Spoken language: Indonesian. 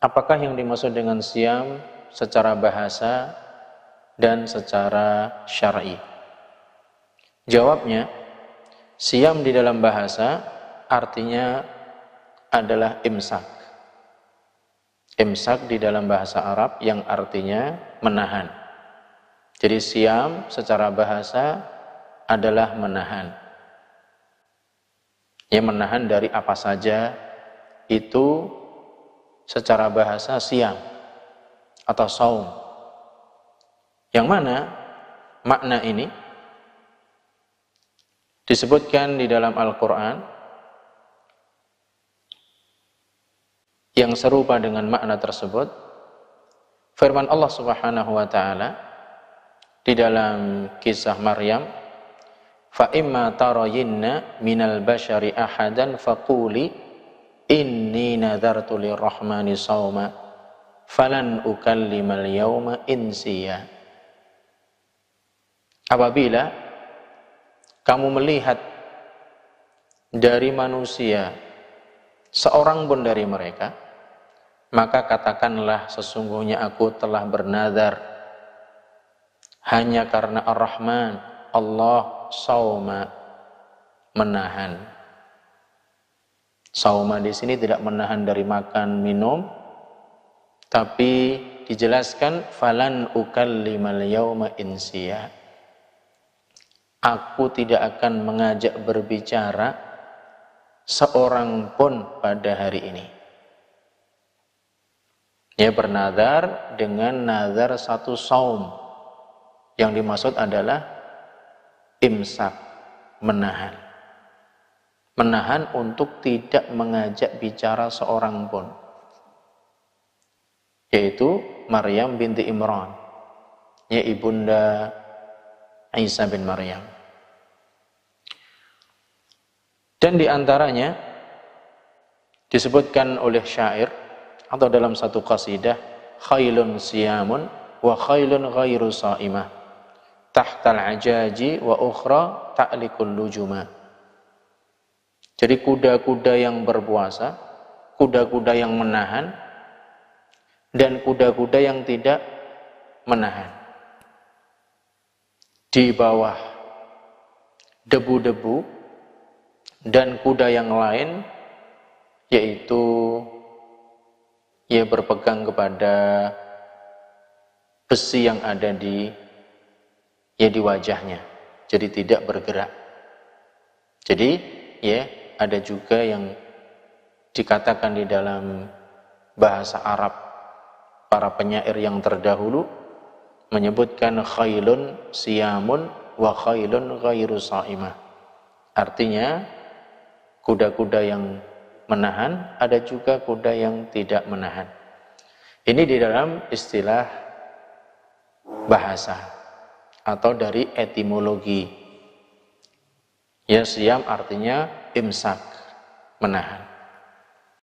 Apakah yang dimaksud dengan siam secara bahasa dan secara syar'i? Jawabnya, siam di dalam bahasa artinya adalah imsak. Imsak di dalam bahasa Arab yang artinya menahan. Jadi siam secara bahasa adalah menahan. Ya menahan dari apa saja itu secara bahasa siam atau saum. Yang mana makna ini disebutkan di dalam Al-Quran yang serupa dengan makna tersebut firman Allah Subhanahu wa taala di dalam kisah Maryam fa imma tarayinna minal bashari ahadan faquli inni nadartu lirrahmani sawma falan ukallimal yawma insiya. Apabila kamu melihat dari manusia seorang pun dari mereka maka katakanlah sesungguhnya aku telah bernadar. Hanya karena Ar-Rahman Allah sauma menahan sauma di sini tidak menahan dari makan minum tapi dijelaskan falan ukallimal yauma insiya. Aku tidak akan mengajak berbicara seorang pun pada hari ini. Dia bernadar dengan nazar satu saum. Yang dimaksud adalah imsak, menahan. Menahan untuk tidak mengajak bicara seorang pun. Yaitu Maryam binti Imran. Ya ibunda Isa bin Maryam. Dan di antaranya disebutkan oleh syair atau dalam satu qasidah khailun siyamun wa khailun ghairu sa'imah tahtal ajaji wa ukhra ta'likul lujuma. Jadi kuda-kuda yang berpuasa, kuda-kuda yang menahan, dan kuda-kuda yang tidak menahan. Di bawah debu-debu dan kuda yang lain yaitu ia berpegang kepada besi yang ada di ya di wajahnya. Jadi tidak bergerak. Jadi ya ada juga yang dikatakan di dalam bahasa Arab para penyair yang terdahulu menyebutkan khailun siyamun wa khailun ghairu sa'imah. Artinya kuda-kuda yang menahan, ada juga kuda yang tidak menahan. Ini di dalam istilah bahasa atau dari etimologi. Ya siam artinya imsak, menahan.